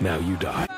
Now you die.